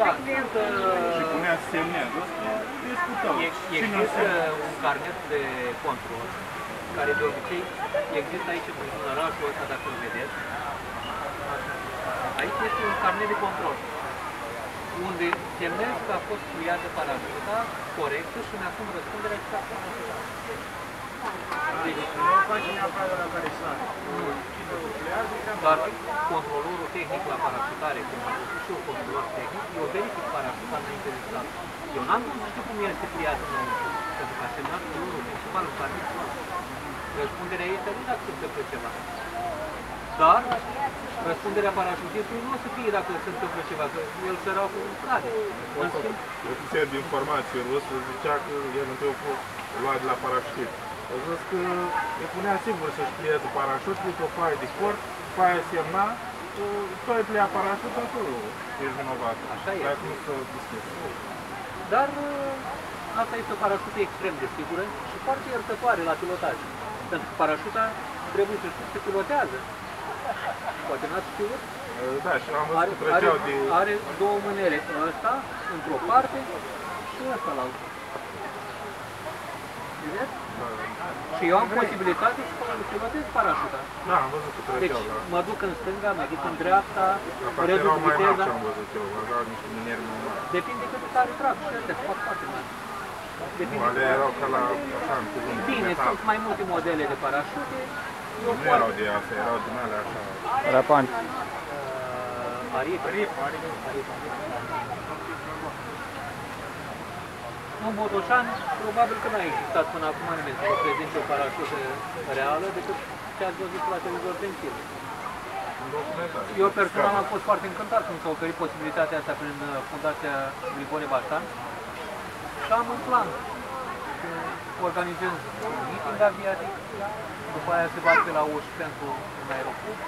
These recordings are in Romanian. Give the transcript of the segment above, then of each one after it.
Da, sunt, Și uh, punea semnez. Discutăm. e- Cine există semnează? un carnet de control, care de obicei există aici în orașul ăsta, dacă îl vedeți. Aici este un carnet de control, unde semnez că a fost pliată parașuta corectă și îmi asum răspunderea și fac parașuta. Deci, Nu faci neapărat de la care sare. Dar controlorul tehnic la parașutare, cum am spus și eu controlor tehnic, eu verific parașuta înainte de stat. Eu n-am cum să știu cum este pliat înăuntru, pentru că a semnat controlorul principal în carnet. Răspunderea este nu dacă se întâmplă ceva. Dar răspunderea parașutistului nu o să fie dacă se întâmplă ceva, că el săracul cade. În schimb, Ofițer de informație rus zicea că el întâi o lua de la parașutist. A zis că îi punea singur să-și plieze parașutul cu o foaie de sport, foaia semna, tu ai plia parașutul, tu ești vinovat. Așa e. Dacă nu s-a deschis. Dar uh, asta este o parașută extrem de sigură și foarte iertătoare la pilotaj. Pentru că parașuta trebuie să știți că pilotează. Poate n-ați știut. Da, și am Are, văzut că are, trăgeau de... are două mânere. Ăsta într-o parte și ăsta la altă. Vedeți? Și eu am posibilitatea să pilotez parașuta. Da, am văzut că Deci trăgeau, da. mă duc în stânga, mă duc în dreapta, Dar parcă reduc erau mai mari viteza. ce am văzut eu, aveau niște mineri mai mari. Depinde cât de tare trag și astea se fac foarte mari. Nu, Depinde. alea erau ca la, așa, în cuvânt, de Bine, metal. sunt mai multe modele de parașute. Eu Nu erau de astea, erau din alea așa. Rapanci. Uh, Arip. Arip. Arip. În Botoșan, probabil că n-a existat până acum nimeni să vă prezinte o parașută reală decât ce ați văzut la televizor din film. Un documentar. Eu personal am fost foarte încântat când s-a oferit posibilitatea asta prin uh, Fundația Grigore Baștan și am în plan să organizez un meeting aviatic, după aia se bat pe la uși pentru un aeroport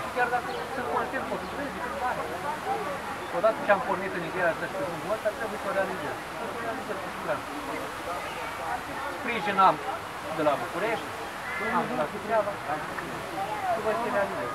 și chiar dacă sunt conștient, pot să trăiesc decât bani. Odată ce am pornit în ideea asta și pe drumul ăsta, trebuie să o realizez. Să o realizez cu siguranță. Sprijin am de la București, am de la Suceava și vă să realizez.